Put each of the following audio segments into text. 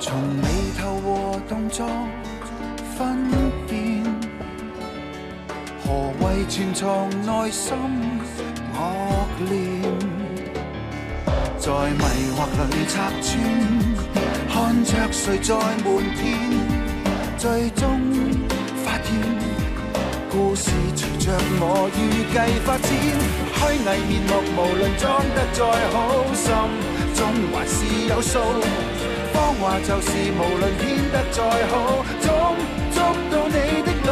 從眉頭和動作分辨，何謂潛藏內心惡念？在迷惑裏拆穿，着睡在瞞騙，最終發現故事隨着我預計發展，虛偽面目無論裝得再好，心中還是有數。謊話就是無論編得再好，總捉到你的路。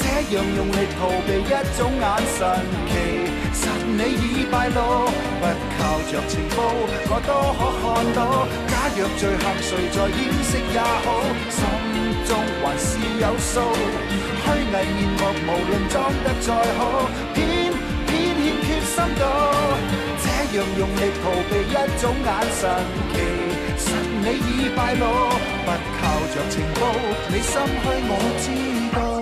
這樣用力逃避一種眼神，其實你已敗露。靠着情报，我都可看到。假若罪行誰在掩饰也好，心中还是有数。虚伪面目无论装得再好，偏偏欠缺深度。这样用力逃避一种眼神，其实你已败露。不靠着情报，你心虚我知道。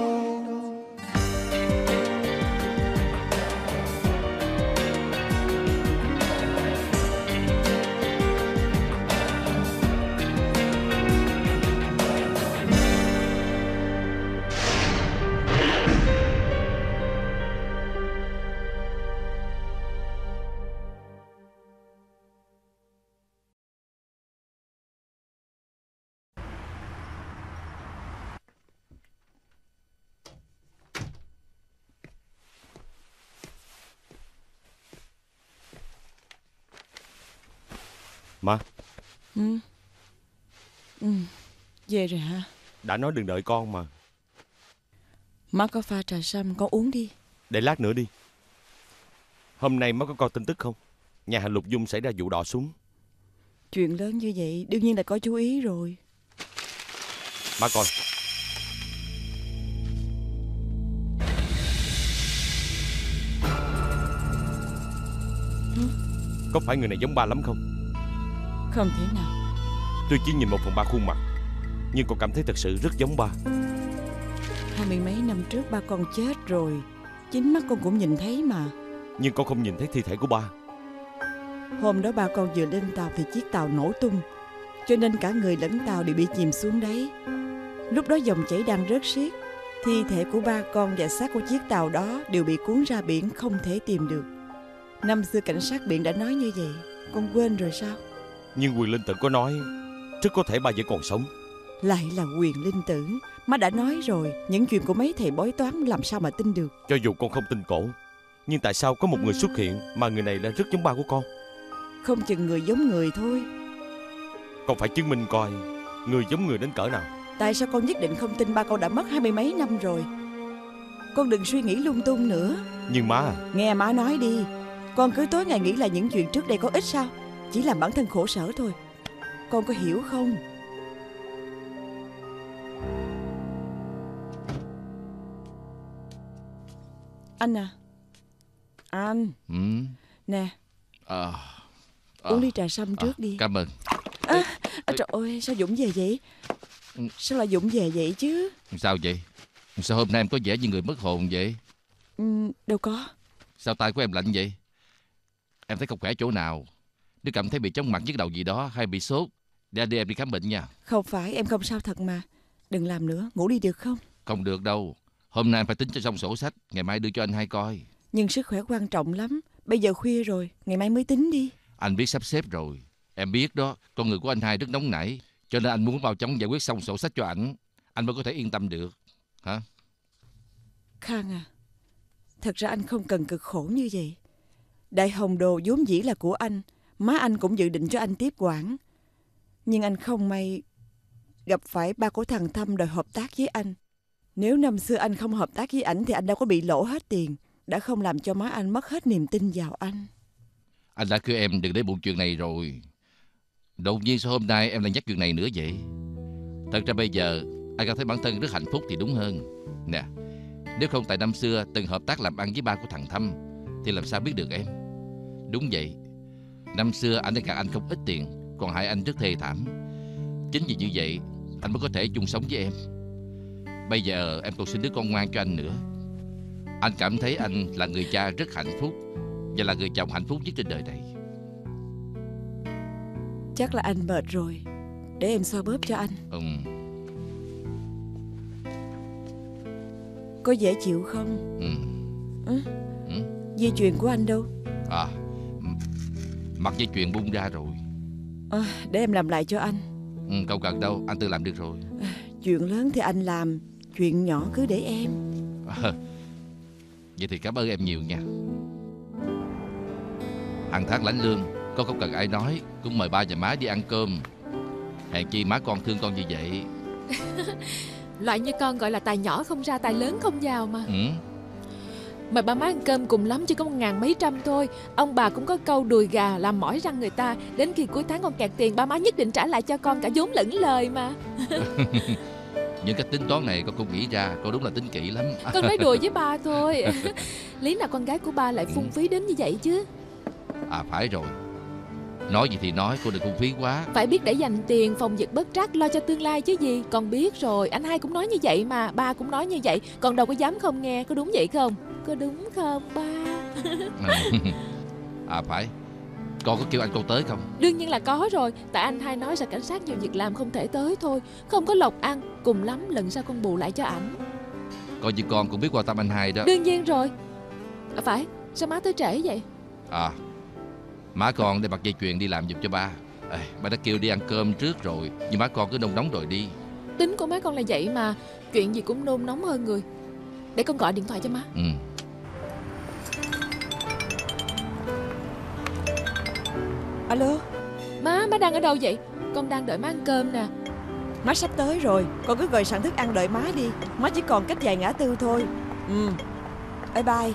Má Ừ. Ừ. Về rồi hả? Đã nói đừng đợi con mà Má có pha trà sâm con uống đi. Để lát nữa đi Hôm nay má có coi tin tức không Nhà hàng Lục Dung xảy ra vụ đọ súng Chuyện lớn như vậy đương nhiên là có chú ý rồi. Má coi Có phải người này giống ba lắm không Không thể nào. Tôi chỉ nhìn một phần ba khuôn mặt Nhưng con cảm thấy thật sự rất giống ba Hai mươi mấy năm trước ba con chết rồi. Chính mắt con cũng nhìn thấy mà. Nhưng con không nhìn thấy thi thể của ba Hôm đó ba con vừa lên tàu thì chiếc tàu nổ tung. Cho nên cả người lẫn tàu đều bị chìm xuống đáy. Lúc đó dòng chảy đang rớt xiết. Thi thể của ba con và xác của chiếc tàu đó đều bị cuốn ra biển không thể tìm được. Năm xưa cảnh sát biển đã nói như vậy. Con quên rồi sao? Nhưng quyền linh tử có nói Rất có thể ba vẫn còn sống. Lại là quyền linh tử Má đã nói rồi Những chuyện của mấy thầy bói toán làm sao mà tin được? Cho dù con không tin cổ Nhưng tại sao có một người xuất hiện Mà người này lại rất giống ba của con? Không chừng người giống người thôi. Con phải chứng minh coi Người giống người đến cỡ nào. Tại sao con nhất định không tin ba con đã mất hai mươi mấy năm rồi? Con đừng suy nghĩ lung tung nữa. Nhưng má à Nghe má nói đi Con cứ tối ngày nghĩ là những chuyện trước đây có ích sao Chỉ làm bản thân khổ sở thôi Con có hiểu không Anh à Anh Ừ. Nè Ờ. Uống Ờ. ly trà sâm trước đi Cảm ơn. à, Trời ơi sao Dũng về vậy Ừ. Sao lại Dũng về vậy chứ Sao vậy? Sao hôm nay em có vẻ như người mất hồn vậy? ừ, Đâu có Sao tay của em lạnh vậy? Em thấy không khỏe chỗ nào? Nếu cảm thấy bị chóng mặt nhức đầu gì đó hay bị sốt, để đưa em đi khám bệnh nha. Không phải em không sao thật mà Đừng làm nữa ngủ đi được không Không được đâu. Hôm nay phải tính cho xong sổ sách, ngày mai đưa cho anh hai coi. Nhưng sức khỏe quan trọng lắm Bây giờ khuya rồi Ngày mai mới tính đi Anh biết sắp xếp rồi. Em biết đó, con người của anh hai rất nóng nảy, cho nên anh muốn mau chóng giải quyết xong sổ sách cho ảnh. Anh mới có thể yên tâm được. Hả? Khang à Thật ra anh không cần cực khổ như vậy Đại Hồng Đồ vốn dĩ là của anh Má anh cũng dự định cho anh tiếp quản Nhưng anh không may Gặp phải ba của thằng Thâm đòi hợp tác với anh Nếu năm xưa anh không hợp tác với ảnh Thì anh đâu có bị lỗ hết tiền Đã không làm cho má anh mất hết niềm tin vào anh Anh đã kêu em đừng để bụng chuyện này rồi. Đột nhiên sao hôm nay em lại nhắc chuyện này nữa vậy? Thật ra bây giờ anh cảm thấy bản thân rất hạnh phúc thì đúng hơn. Nè, nếu không tại năm xưa từng hợp tác làm ăn với ba của thằng Thâm thì làm sao biết được em? Đúng vậy. Năm xưa anh đã gạt anh không ít tiền, còn hại anh rất thê thảm. Chính vì như vậy, Anh mới có thể chung sống với em. Bây giờ em còn sinh đứa con ngoan cho anh nữa. Anh cảm thấy anh là người cha rất hạnh phúc Và là người chồng hạnh phúc nhất trên đời này. Chắc là anh mệt rồi. Để em xoa bóp cho anh. Ừm, Có dễ chịu không? Ừm. Di truyền của anh đâu? À Mặt dây chuyền bung ra rồi. À, Để em làm lại cho anh. Ừ, Không cần đâu Anh tự làm được rồi. Chuyện lớn thì anh làm Chuyện nhỏ cứ để em. À, Vậy thì cảm ơn em nhiều nha. Hàng tháng lãnh lương Con không cần ai nói Cũng mời ba và má đi ăn cơm. Hèn chi má con thương con như vậy. Loại như con gọi là tài nhỏ không ra tài lớn không vào mà. Ừ. Mời ba má ăn cơm cùng lắm chỉ có một ngàn mấy trăm thôi. Ông bà cũng có câu đùi gà làm mỏi răng người ta. Đến khi cuối tháng con kẹt tiền ba má nhất định trả lại cho con cả vốn lẫn lời mà. Những cách tính toán này con không nghĩ ra Con đúng là tính kỹ lắm. Con nói đùa với ba thôi. Lý nào con gái của ba lại phung phí đến như vậy chứ? À phải rồi. Nói gì thì nói cô đừng phung phí quá. Phải biết để dành tiền phòng giật bất trắc lo cho tương lai chứ gì. Con biết rồi anh hai cũng nói như vậy mà Ba cũng nói như vậy. Còn đâu có dám không nghe Có đúng vậy không Có đúng không ba? À phải. Con có kêu anh con tới không? Đương nhiên là có rồi. Tại anh hai nói ra cảnh sát nhiều việc làm không thể tới thôi. Không có lộc ăn Cùng lắm lần sau con bù lại cho ảnh. Coi như con cũng biết quan tâm anh hai đó. Đương nhiên rồi. À, Phải. Sao má tới trễ vậy? À Má con để mặc dây chuyền đi làm giùm cho ba. Ê, Ba đã kêu đi ăn cơm trước rồi. Nhưng má con cứ nôn nóng rồi đi. Tính của má con là vậy mà. Chuyện gì cũng nôn nóng hơn người. Để con gọi điện thoại cho má. Ừ Alo? Má, má đang ở đâu vậy? Con đang đợi má ăn cơm nè. Má sắp tới rồi. Con cứ gọi sẵn thức ăn đợi má đi. Má chỉ còn cách vài ngã tư thôi. Ừ. Bye bye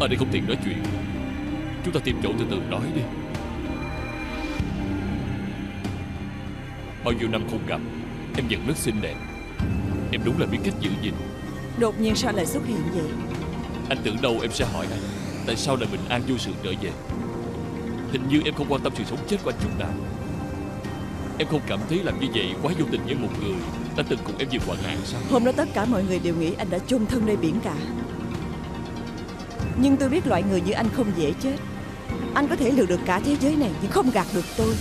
Ở đây không tiện nói chuyện. Chúng ta tìm chỗ từ từ nói đi. Bao nhiêu năm không gặp Em vẫn rất xinh đẹp. Em đúng là biết cách giữ gìn. Đột nhiên sao lại xuất hiện vậy? Anh tưởng đâu em sẽ hỏi anh Tại sao lại bình an vô sự trở về? Hình như em không quan tâm sự sống chết của anh chút nào. Em không cảm thấy làm như vậy quá vô tình với một người Đã từng cùng em vượt qua ngàn sao? Hôm đó tất cả mọi người đều nghĩ anh đã chung thân nơi biển cả Nhưng tôi biết loại người như anh không dễ chết. Anh có thể lừa được cả thế giới này Nhưng không gạt được tôi.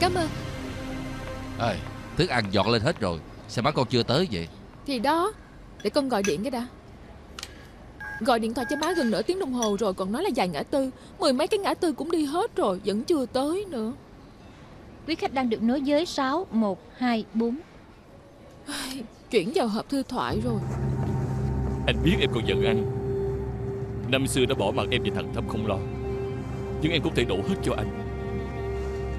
Cảm ơn. Ê, Thức ăn dọn lên hết rồi. Sao má con chưa tới vậy? Thì đó Để con gọi điện cái đã. Gọi điện thoại cho má gần nửa tiếng đồng hồ rồi Còn nói là dài ngã tư. Mười mấy cái ngã tư cũng đi hết rồi Vẫn chưa tới nữa. Quý khách đang được nối với 6, 1, 2, 4 Chuyển vào hộp thư thoại rồi. Anh biết em còn giận anh Năm xưa đã bỏ mặt em về thằng thâm không lo. Nhưng em cũng thể đổ hết cho anh.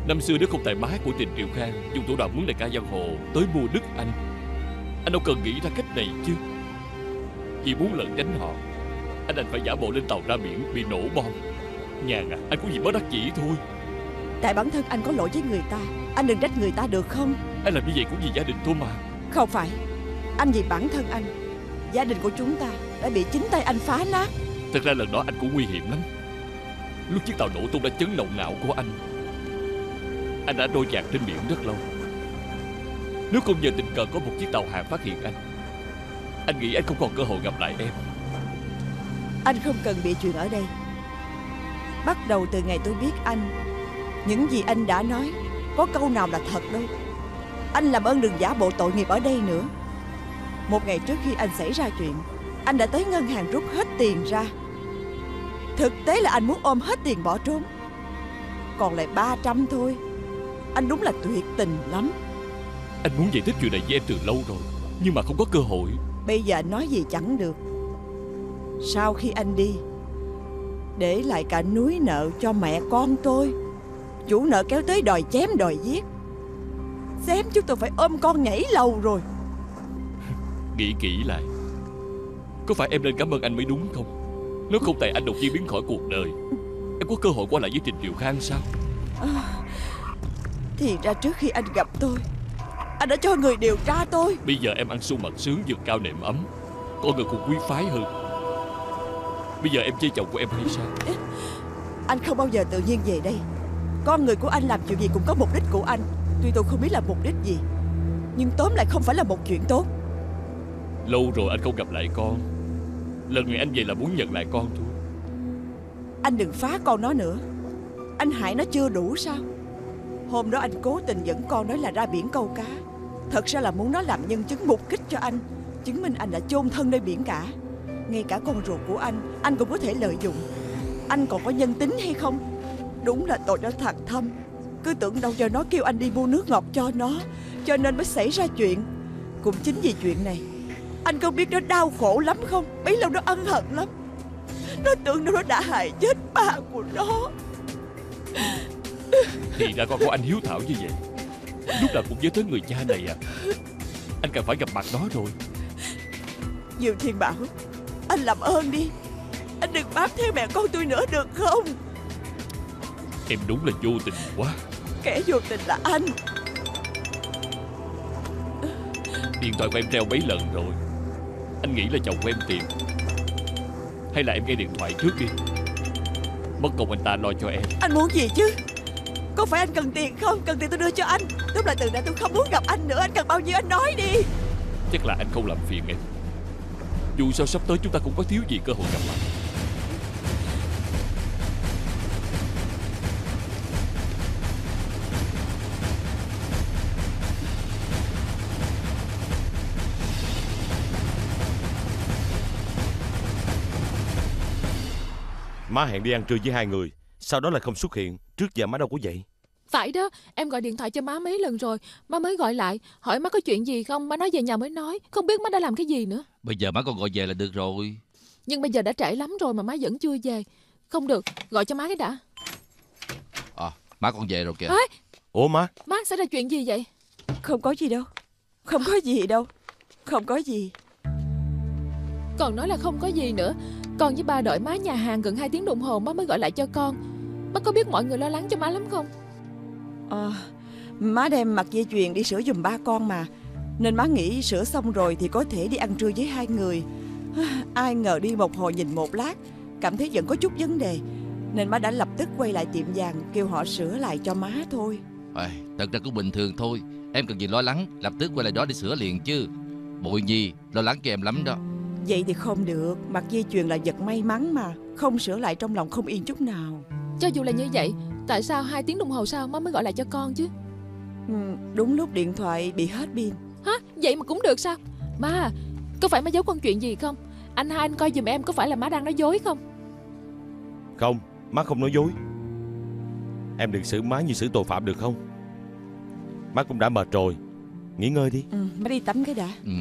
Năm xưa nếu không tại má của tình Triệu Khang Dùng thủ đoạn muốn đại ca giang hồ Tới mua đức anh. Anh đâu cần nghĩ ra cách này chứ. Vì muốn lẩn tránh họ Anh đành phải giả bộ lên tàu ra biển Bị nổ bom. Nhàn à Anh cũng vì bất đắc dĩ thôi. Tại bản thân anh có lỗi với người ta Anh đừng trách người ta được không? Anh làm như vậy cũng vì gia đình thôi mà. Không phải Anh vì bản thân anh. Gia đình của chúng ta đã bị chính tay anh phá nát Thật ra lần đó anh cũng nguy hiểm lắm. Lúc chiếc tàu nổ tung đã chấn động não của anh. Anh đã đôi dạt trên biển rất lâu. Nếu không nhờ tình cờ có một chiếc tàu hàng phát hiện anh Anh nghĩ anh không còn cơ hội gặp lại em. Anh không cần bị chuyện ở đây. Bắt đầu từ ngày tôi biết anh, Những gì anh đã nói Có câu nào là thật đâu. Anh làm ơn đừng giả bộ tội nghiệp ở đây nữa. Một ngày trước khi anh xảy ra chuyện anh đã tới ngân hàng rút hết tiền ra. Thực tế là anh muốn ôm hết tiền bỏ trốn. Còn lại 300 thôi. Anh đúng là tuyệt tình lắm. Anh muốn giải thích chuyện này với em từ lâu rồi Nhưng mà không có cơ hội. Bây giờ anh nói gì chẳng được. Sau khi anh đi Để lại cả núi nợ cho mẹ con tôi. Chủ nợ kéo tới đòi chém đòi giết. Xém chúng tôi phải ôm con nhảy lầu rồi. Nghĩ kỹ lại Có phải em nên cảm ơn anh mới đúng không? Nếu không tại anh đột nhiên biến khỏi cuộc đời Em có cơ hội qua lại với Trình Triều Khang sao? Thì ra trước khi anh gặp tôi Anh đã cho người điều tra tôi. Bây giờ em ăn sung mặt sướng giường cao nệm ấm Con người còn quý phái hơn. Bây giờ em chê chồng của em hay sao? Anh không bao giờ tự nhiên về đây. Con người của anh làm chuyện gì cũng có mục đích của anh. Tuy tôi không biết là mục đích gì Nhưng tóm lại không phải là một chuyện tốt. Lâu rồi anh không gặp lại con Lần này anh về là muốn nhận lại con thôi Anh đừng phá con nó nữa. Anh hại nó chưa đủ sao? Hôm đó anh cố tình dẫn con nó là ra biển câu cá. Thật ra là muốn nó làm nhân chứng mục kích cho anh. Chứng minh anh đã chôn thân nơi biển cả. Ngay cả con ruột của anh Anh cũng có thể lợi dụng. Anh còn có nhân tính hay không? Đúng là tội cho thằng Thâm. Cứ tưởng đâu cho nó kêu anh đi mua nước ngọt cho nó, Cho nên mới xảy ra chuyện. Cũng chính vì chuyện này anh có biết nó đau khổ lắm không? Bấy lâu nó ân hận lắm. Nó tưởng nó đã hại chết ba của nó. Thì ra con của anh hiếu thảo như vậy. Lúc nào cũng nhớ tới người cha này à. Anh cần phải gặp mặt nó rồi. Dương Thiên Bảo Anh làm ơn đi. Anh đừng bám theo mẹ con tôi nữa được không? Em đúng là vô tình quá. Kẻ vô tình là anh. Điện thoại của em treo mấy lần rồi Anh nghĩ là chồng của em tìm. Hay là em nghe điện thoại trước đi. Mất công anh ta lo cho em. Anh muốn gì chứ? Có phải anh cần tiền không? Cần tiền tôi đưa cho anh. Tức là từ nay tôi không muốn gặp anh nữa. Anh cần bao nhiêu anh nói đi. Chắc là anh không làm phiền em. Dù sao sắp tới chúng ta cũng có thiếu gì cơ hội gặp mặt Má hẹn đi ăn trưa với hai người. Sau đó lại không xuất hiện. Trước giờ má đâu có vậy? Phải đó, em gọi điện thoại cho má mấy lần rồi. Má mới gọi lại, hỏi má có chuyện gì không? Má nói về nhà mới nói, không biết má đã làm cái gì nữa. Bây giờ má con gọi về là được rồi. Nhưng bây giờ đã trễ lắm rồi mà má vẫn chưa về. Không được, gọi cho má cái đã. À má con về rồi kìa. Ê, Ủa má? Má xảy ra chuyện gì vậy? Không có gì đâu. Không có gì đâu. Không có gì. Còn nói là không có gì nữa Con với ba đợi má nhà hàng gần 2 tiếng đồng hồ má mới gọi lại cho con. Má có biết mọi người lo lắng cho má lắm không? Ờ, Má đem mặt dây chuyền đi sửa giùm ba con mà. Nên má nghĩ sửa xong rồi Thì có thể đi ăn trưa với hai người. Ai ngờ đi một hồi nhìn một lát Cảm thấy vẫn có chút vấn đề. Nên má đã lập tức quay lại tiệm vàng Kêu họ sửa lại cho má thôi. À, Thật ra cũng bình thường thôi. Em cần gì lo lắng Lập tức quay lại đó để sửa liền chứ. Bội nhi lo lắng cho em lắm đó Vậy thì không được Mặt dây chuyền là vật may mắn mà Không sửa lại trong lòng không yên chút nào. Cho dù là như vậy Tại sao hai tiếng đồng hồ sau má mới gọi lại cho con chứ? Ừ, Đúng lúc điện thoại bị hết pin. Hả? Vậy mà cũng được sao? Má có phải má giấu con chuyện gì không? Anh hai anh coi giùm em có phải là má đang nói dối không? Không Má không nói dối. Em đừng xử má như xử tội phạm được không? Má cũng đã mệt rồi. Nghỉ ngơi đi. Ừ, Má đi tắm cái đã. Ừ.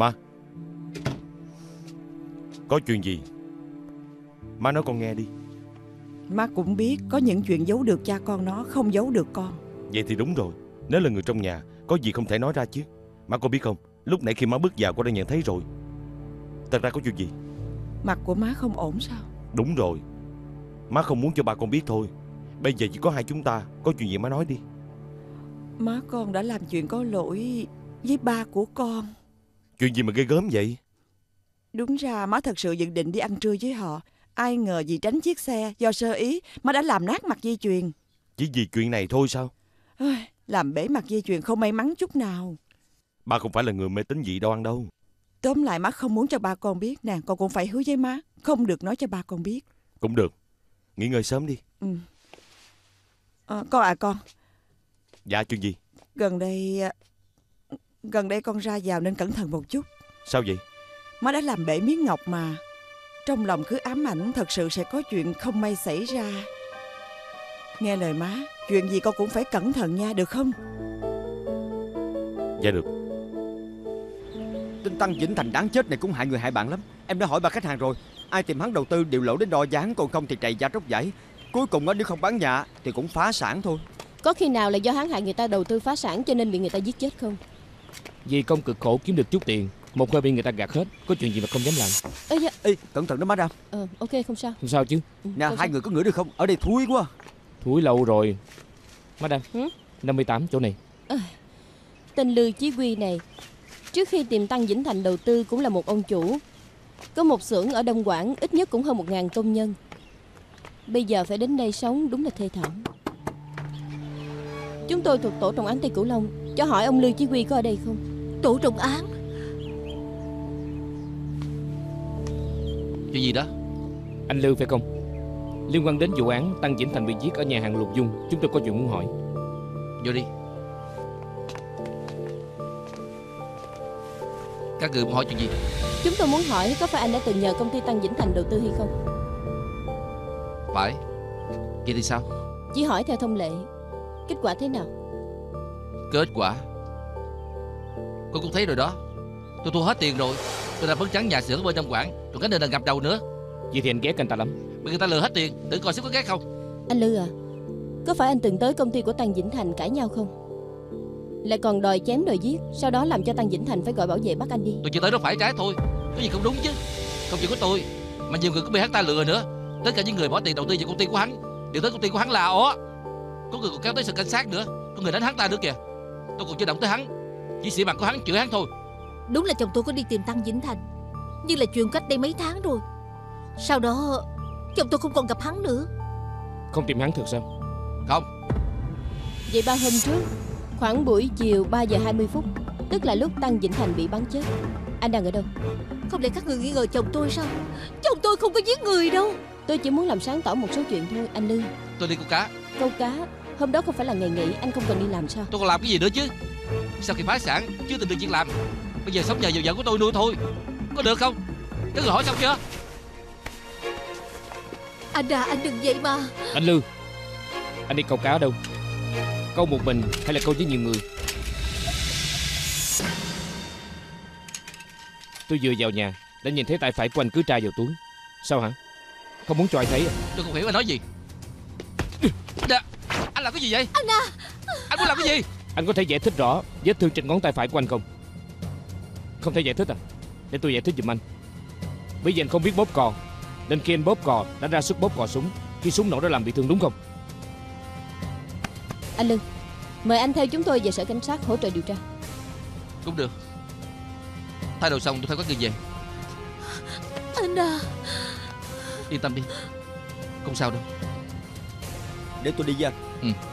Má Có chuyện gì? Má nói con nghe đi. Má cũng biết có những chuyện giấu được cha con nó Không giấu được con. Vậy thì đúng rồi. Nếu là người trong nhà Có gì không thể nói ra chứ? Má có biết không? Lúc nãy khi má bước vào con đã nhận thấy rồi. Thật ra có chuyện gì? Mặt của má không ổn sao? Đúng rồi. Má không muốn cho ba con biết thôi. Bây giờ chỉ có hai chúng ta. Có chuyện gì má nói đi. Má con đã làm chuyện có lỗi với ba của con Chuyện gì mà ghê gớm vậy? Đúng ra má thật sự dự định đi ăn trưa với họ. Ai ngờ vì tránh chiếc xe Do sơ ý Má đã làm nát mặt dây chuyền. Chỉ vì chuyện này thôi sao? Ôi, Làm bể mặt dây chuyền không may mắn chút nào. Ba không phải là người mê tín dị đoan đâu. Tóm lại má không muốn cho ba con biết. Nè con cũng phải hứa với má Không được nói cho ba con biết. Cũng được. Nghỉ ngơi sớm đi. Ừ. à, Con à con. Dạ chuyện gì? Gần đây Gần đây con ra vào nên cẩn thận một chút. Sao vậy? Má đã làm bể miếng ngọc mà. Trong lòng cứ ám ảnh Thật sự sẽ có chuyện không may xảy ra. Nghe lời má Chuyện gì con cũng phải cẩn thận nha được không? Dạ được. Tên Tăng Vĩnh Thành đáng chết này cũng hại người hại bạn lắm. Em đã hỏi bà khách hàng rồi. Ai tìm hắn đầu tư đều lỗ đến đo dáng Còn không thì chạy giá rốc dãy Cuối cùng nếu không bán nhà Thì cũng phá sản thôi. Có khi nào là do hắn hại người ta đầu tư phá sản cho nên bị người ta giết chết không? Vì công cực khổ kiếm được chút tiền. Một hơi bị người ta gạt hết Có chuyện gì mà không dám làm? Ê, dạ. Ê cẩn thận đó madam. Ờ, ok không sao. Không sao chứ. Ừ, Nè hai sao. người có ngửi được không? Ở đây thui quá. Thúi lâu rồi. Madam Hử? 58 chỗ này. Tên Lư Chí Quy này Trước khi tìm Tăng Vĩnh Thành đầu tư cũng là một ông chủ. Có một xưởng ở Đông Quảng Ít nhất cũng hơn một ngàn công nhân. Bây giờ phải đến đây sống đúng là thê thảm. Chúng tôi thuộc tổ trọng án Tây Cửu Long. Cho hỏi ông Lư Chí Quy có ở đây không Tổ trọng án. Chuyện gì đó? Anh Lư phải không? Liên quan đến vụ án Tăng Vĩnh Thành bị giết ở nhà hàng Lục Dung Chúng tôi có chuyện muốn hỏi. Vô đi. Các người muốn hỏi chuyện gì? Chúng tôi muốn hỏi có phải anh đã từng nhờ công ty Tăng Vĩnh Thành đầu tư hay không? Phải. Vậy thì sao? Chỉ hỏi theo thông lệ. Kết quả thế nào? Kết quả Cô cũng thấy rồi đó. Tôi thua hết tiền rồi. Tôi đã phấn trắng nhà xưởng bên trong quảng. Còn cái nơi là ngập đầu nữa. Vậy thì anh ghét anh ta lắm. Bị người ta lừa hết tiền. Đừng coi xếp có ghét không? Anh Lư à Có phải anh từng tới công ty của Tăng Vĩnh Thành cãi nhau không? Lại còn đòi chém đòi giết Sau đó làm cho Tăng Vĩnh Thành phải gọi bảo vệ bắt anh đi. Tôi chỉ tới đó phải trái thôi. Có gì không đúng chứ? Không chỉ có tôi Mà nhiều người cũng bị hắn ta lừa nữa. Tất cả những người bỏ tiền đầu tư vào công ty của hắn Đều tới công ty của hắn là ó Có người còn kéo tới sự cảnh sát nữa. Có người đánh hắn ta nữa kìa. Tôi còn chưa động tới hắn Chỉ xỉ mặt của hắn chửi hắn thôi. Đúng là chồng tôi có đi tìm Tăng Vĩnh Thành Nhưng là chuyện cách đây mấy tháng rồi. Sau đó Chồng tôi không còn gặp hắn nữa. Không tìm hắn thật sao? Không. Vậy ba hôm trước Khoảng buổi chiều 3 giờ 20 phút Tức là lúc Tăng Vĩnh Thành bị bắn chết Anh đang ở đâu? Không lẽ các người nghi ngờ chồng tôi sao? Chồng tôi không có giết người đâu. Tôi chỉ muốn làm sáng tỏ một số chuyện thôi Anh Lư. Tôi đi câu cá. Câu cá Hôm đó không phải là ngày nghỉ Anh không cần đi làm sao? Tôi còn làm cái gì nữa chứ Sau khi phá sản Chưa tìm được chuyện làm? Bây giờ sống nhờ vào vợ của tôi nuôi thôi. Có được không? Các người hỏi xong chưa? Anh à anh đừng vậy mà. Anh Lư Anh đi câu cá ở đâu? Câu một mình hay là câu với nhiều người? Tôi vừa vào nhà Đã nhìn thấy tay phải của anh cứ tra vào túi. Sao hả? Không muốn cho ai thấy à? Tôi không hiểu anh nói gì. Nè Anh làm cái gì vậy? Anh à. Anh muốn làm cái gì Anh có thể giải thích rõ vết thương trên ngón tay phải của anh không? Không thể giải thích à? Để tôi giải thích giùm anh. Bởi vì anh không biết bóp cò Nên khi anh bóp cò đã ra sức bóp cò súng. Khi súng nổ đã làm bị thương đúng không? Anh Lư Mời anh theo chúng tôi về sở cảnh sát hỗ trợ điều tra. Cũng được. Thay đồ xong tôi theo các người về. Anh à. Yên tâm đi. Không sao đâu. Để tôi đi với anh. Ừ.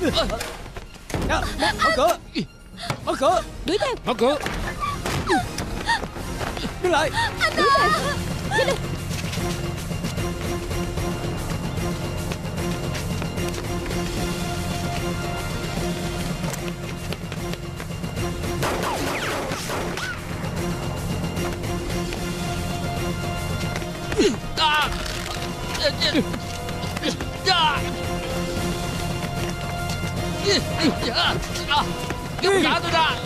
Nè, Mở cửa Mở cửa Đuổi theo Mở cửa Đứng lại à. À. À. Ah! Các bạn thả tôi ra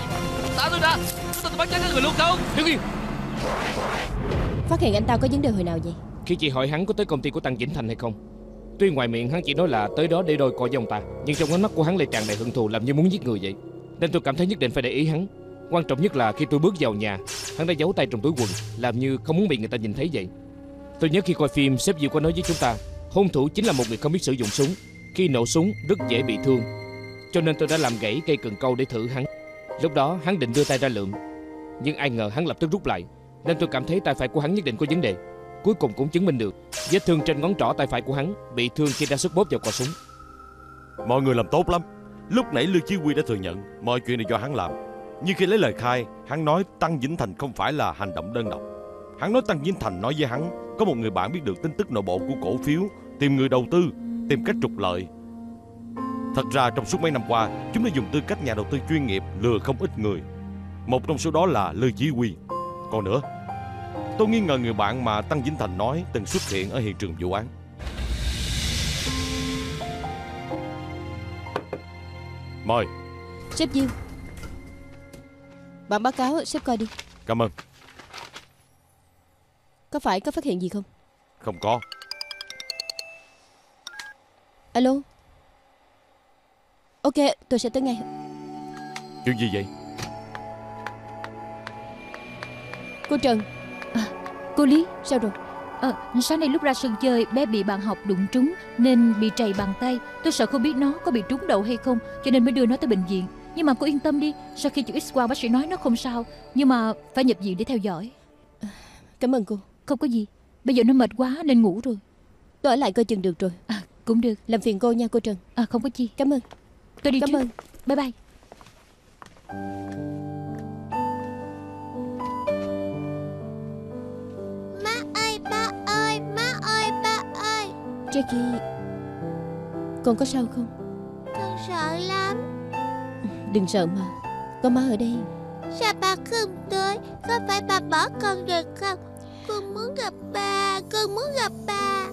Thả tôi ra Chúng ta tôi bắn chết các người luôn không Đứng yên Phát hiện anh ta có vấn đề hồi nào vậy? Khi chị hỏi hắn có tới công ty của Tăng Vĩnh Thành hay không? Tuy ngoài miệng hắn chỉ nói là tới đó để đôi coi với ông ta, Nhưng trong ánh mắt của hắn lại tràn đầy hận thù làm như muốn giết người vậy. Nên tôi cảm thấy nhất định phải để ý hắn. Quan trọng nhất là khi tôi bước vào nhà, Hắn đã giấu tay trong túi quần, Làm như không muốn bị người ta nhìn thấy vậy. Tôi nhớ khi coi phim sếp Diệu có nói với chúng ta, Hung thủ chính là một người không biết sử dụng súng. Khi nổ súng, rất dễ bị thương. Cho nên tôi đã làm gãy cây cần câu để thử hắn. Lúc đó, hắn định đưa tay ra lượm. Nhưng ai ngờ hắn lập tức rút lại, Nên tôi cảm thấy tay phải của hắn nhất định có vấn đề. Cuối cùng cũng chứng minh được, Vết thương trên ngón trỏ tay phải của hắn Bị thương khi ra sức bóp vào cò súng. Mọi người làm tốt lắm. Lúc nãy Lưu Chí Quy đã thừa nhận Mọi chuyện là do hắn làm. Nhưng khi lấy lời khai, Hắn nói Tăng Vĩnh Thành không phải là hành động đơn độc. Hắn nói Tăng Vĩnh Thành nói với hắn, Có một người bạn biết được tin tức nội bộ của cổ phiếu, Tìm người đầu tư, Tìm cách trục lợi. Thật ra trong suốt mấy năm qua Chúng đã dùng tư cách nhà đầu tư chuyên nghiệp Lừa không ít người. Một trong số đó là Lưu Chí Quy Còn nữa Tôi nghi ngờ người bạn mà Tăng Vĩnh Thành nói Từng xuất hiện ở hiện trường vụ án. Mời. Sếp Diêu. Bản báo cáo sếp coi đi. Cảm ơn. Có phải có phát hiện gì không? Không có. Alo Ok tôi sẽ tới ngay Chuyện gì vậy Cô Trần Cô Lý Sao rồi Ờ, sáng nay lúc ra sân chơi bé bị bạn học đụng trúng nên bị trầy bàn tay. Tôi sợ không biết nó có bị trúng đầu hay không cho nên mới đưa nó tới bệnh viện. Nhưng mà cô yên tâm đi, sau khi chụp X-quang bác sĩ nói nó không sao, nhưng mà phải nhập viện để theo dõi. Cảm ơn cô Không có gì, bây giờ nó mệt quá nên ngủ rồi. Tôi ở lại coi chừng được rồi À, cũng được. Làm phiền cô nha cô Trần À không có gì. Cảm ơn Tôi đi Cảm trước. ơn. Bye bye. Má ơi ba ơi Má ơi ba ơi. Jackie Con có sao không? Con sợ lắm. Đừng sợ mà. Có má ở đây. Sao ba không tới? Có phải ba bỏ con rồi không? Con muốn gặp ba Con muốn gặp ba.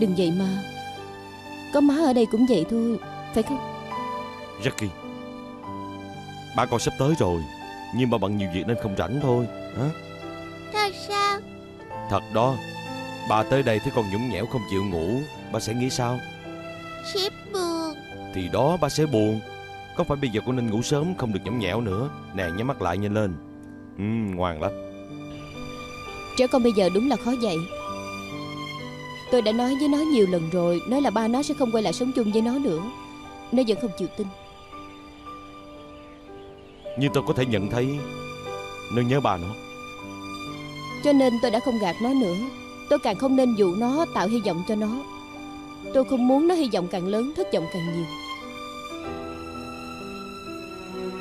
Đừng vậy mà Có má ở đây cũng vậy thôi Phải không? Jackie Ba con sắp tới rồi Nhưng mà bận nhiều việc nên không rảnh thôi hả? Thật sao? Thật đó Ba tới đây thấy con nhũng nhẽo không chịu ngủ Ba sẽ nghĩ sao? Sếp buồn. Thì đó ba sẽ buồn. Có phải bây giờ con nên ngủ sớm không được nhõng nhẽo nữa? Nè nhắm mắt lại nhanh lên. Ừ ngoan lắm. Trẻ con bây giờ đúng là khó dạy Tôi đã nói với nó nhiều lần rồi Nói là ba nó sẽ không quay lại sống chung với nó nữa. Nó vẫn không chịu tin. Nhưng tôi có thể nhận thấy Nó nhớ ba nó. Cho nên tôi đã không gạt nó nữa. Tôi càng không nên dụ nó tạo hy vọng cho nó. Tôi không muốn nó hy vọng càng lớn Thất vọng càng nhiều.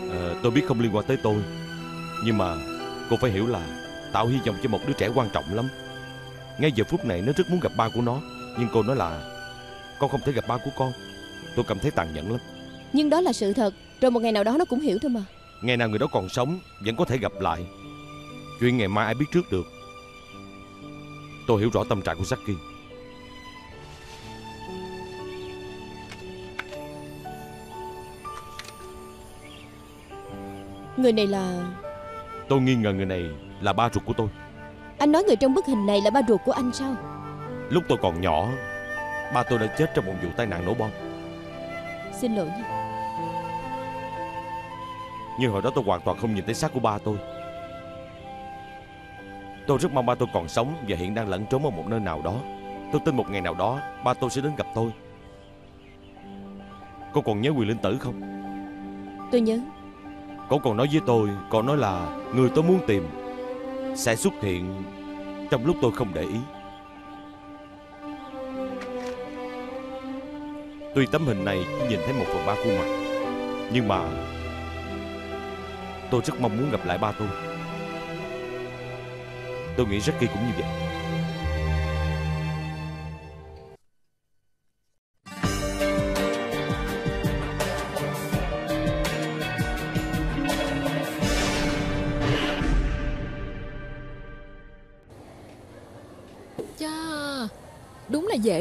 Ờ, Tôi biết không liên quan tới tôi Nhưng mà cô phải hiểu là Tạo hy vọng cho một đứa trẻ quan trọng lắm Ngay giờ phút này nó rất muốn gặp ba của nó. Nhưng cô nói là Con không thể gặp ba của con. Tôi cảm thấy tàn nhẫn lắm. Nhưng đó là sự thật. Rồi một ngày nào đó nó cũng hiểu thôi mà. Ngày nào người đó còn sống Vẫn có thể gặp lại. Chuyện ngày mai ai biết trước được. Tôi hiểu rõ tâm trạng của Saki Người này là Tôi nghi ngờ người này là ba ruột của tôi Anh nói người trong bức hình này là ba ruột của anh sao? Lúc tôi còn nhỏ Ba tôi đã chết trong một vụ tai nạn nổ bom. Xin lỗi nha. Nhưng hồi đó tôi hoàn toàn không nhìn thấy xác của ba tôi. Tôi rất mong ba tôi còn sống Và hiện đang lẫn trốn ở một nơi nào đó. Tôi tin một ngày nào đó Ba tôi sẽ đến gặp tôi. Cô còn nhớ quyền linh tử không? Tôi nhớ. Cậu còn nói với tôi Còn nói là người tôi muốn tìm sẽ xuất hiện Trong lúc tôi không để ý. Tuy tấm hình này chỉ nhìn thấy một phần ba khuôn mặt Nhưng mà Tôi rất mong muốn gặp lại ba tôi. Tôi nghĩ Jackie cũng như vậy.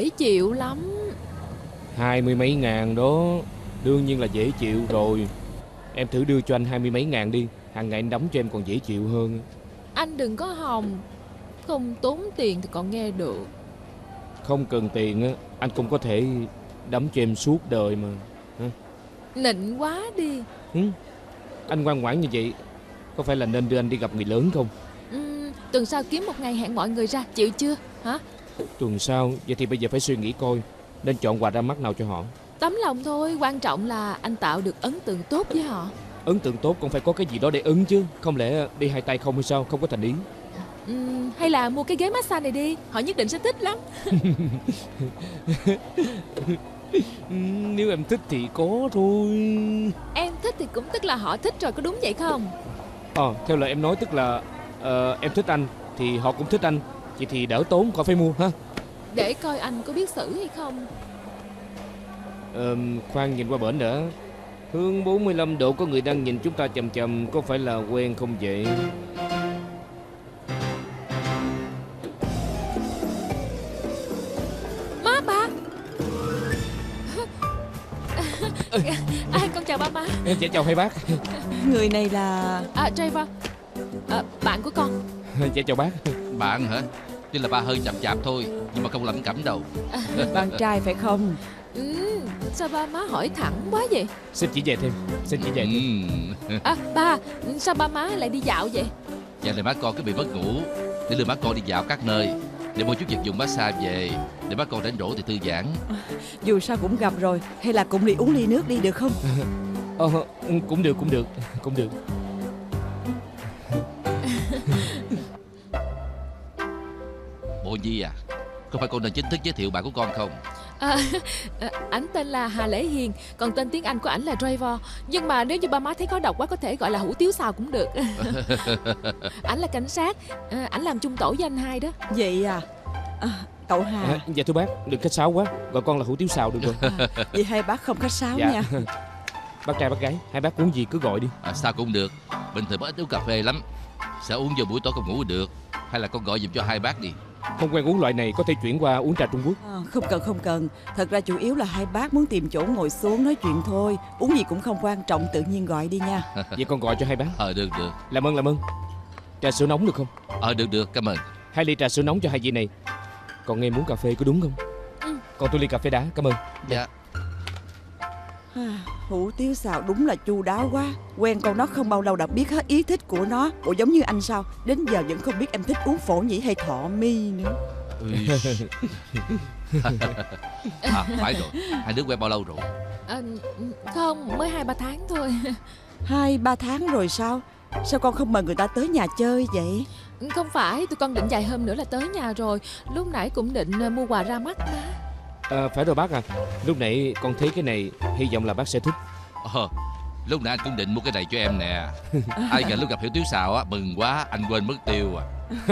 Dễ chịu lắm. Hai mươi mấy ngàn đó Đương nhiên là dễ chịu rồi Em thử đưa cho anh hai mươi mấy ngàn đi Hàng ngày anh đóng cho em còn dễ chịu hơn Anh đừng có hòng. Không tốn tiền thì còn nghe được. Không cần tiền á Anh cũng có thể đóng cho em suốt đời mà Hả? Nịnh quá đi. Hử? Anh ngoan ngoãn như vậy Có phải là nên đưa anh đi gặp người lớn không Ừm, tuần sau kiếm một ngày hẹn mọi người ra, chịu chưa? Hả? Tuần sau Vậy thì bây giờ phải suy nghĩ coi Nên chọn quà ra mắt nào cho họ Tấm lòng thôi, quan trọng là anh tạo được ấn tượng tốt với họ. Ấn tượng tốt cũng phải có cái gì đó để ứng chứ Không lẽ đi hai tay không hay sao Không có thành ý Ừm, hay là mua cái ghế massage này đi, họ nhất định sẽ thích lắm. Nếu em thích thì có thôi Em thích thì cũng tức là họ thích rồi, có đúng vậy không? Ờ theo lời em nói tức là ờ, Em thích anh Thì họ cũng thích anh Vậy thì đỡ tốn khỏi phải mua ha? Để coi anh có biết xử hay không. Ờ, khoan nhìn qua bển nữa Hướng 45 độ có người đang nhìn chúng ta chầm chầm Có phải là quen không vậy? Má ba. à, con chào ba má. Em chào hai bác. Người này là À Trevor. À, Bạn của con. Dạ chào bác. Bạn hả Tuy là ba hơi chậm chạp thôi Nhưng mà không lẩm cẩm đâu. Bạn trai phải không? Ừ, Sao ba má hỏi thẳng quá vậy? Xin chỉ dạy thêm Xin chỉ dạy thêm. Ừm. À ba Sao ba má lại đi dạo vậy? Dạo này má con cứ bị mất ngủ Để đưa má con đi dạo các nơi Để mua chút vật dụng massage về Để má con rảnh rỗi thì thư giãn. Dù sao cũng gặp rồi Hay là cùng đi uống ly nước đi được không? Ờ, ừ, cũng được cũng được Cũng được Bộ Nhi à Có phải con nên chính thức giới thiệu bạn của con không? À, à, Ảnh tên là Hà Lễ Hiền Còn tên tiếng Anh của ảnh là Trevor Nhưng mà nếu như ba má thấy khó đọc quá Có thể gọi là hủ tiếu xào cũng được. Ảnh là cảnh sát à, Ảnh làm chung tổ với anh hai đó. Vậy à, à Cậu Hà. À, Dạ thưa bác Đừng khách sáo quá Gọi con là hủ tiếu xào được rồi. À, Vậy hai bác không khách sáo dạ. nha. Bác trai bác gái Hai bác uống gì cứ gọi đi. À, Sao cũng được Bình thường bác ít uống cà phê lắm. Sẽ uống vào buổi tối không ngủ được Hay là con gọi giùm cho hai bác đi Không quen uống loại này Có thể chuyển qua uống trà Trung Quốc. À, Không cần không cần. Thật ra chủ yếu là hai bác muốn tìm chỗ ngồi xuống nói chuyện thôi. Uống gì cũng không quan trọng Tự nhiên gọi đi nha. Vậy con gọi cho hai bác. Ờ được được. Làm ơn làm ơn. Trà sữa nóng được không? Ờ được được cảm ơn. Hai ly trà sữa nóng cho hai vị này. Còn nghe muốn cà phê có đúng không? Ừ. Còn tôi ly cà phê đá cảm ơn. Dạ. à, Hủ tiếu xào đúng là chu đáo quá. Quen con nó không bao lâu đã biết hết ý thích của nó. Ủa giống như anh sao? Đến giờ vẫn không biết em thích uống phổ nhĩ hay thọ mi nữa. À, phải rồi. Hai đứa quen bao lâu rồi? À, Không mới hai ba tháng thôi. Hai ba tháng rồi sao? Sao con không mời người ta tới nhà chơi vậy? Không phải tụi con định vài hôm nữa là tới nhà rồi. Lúc nãy cũng định à, mua quà ra mắt mà à, Phải rồi bác à. Lúc nãy con thấy cái này Hy vọng là bác sẽ thích. Ờ Lúc nãy anh cũng định mua cái này cho em nè. Ai ngờ lúc gặp Hiểu Tiếu Xào á Mừng quá anh quên mất tiêu à.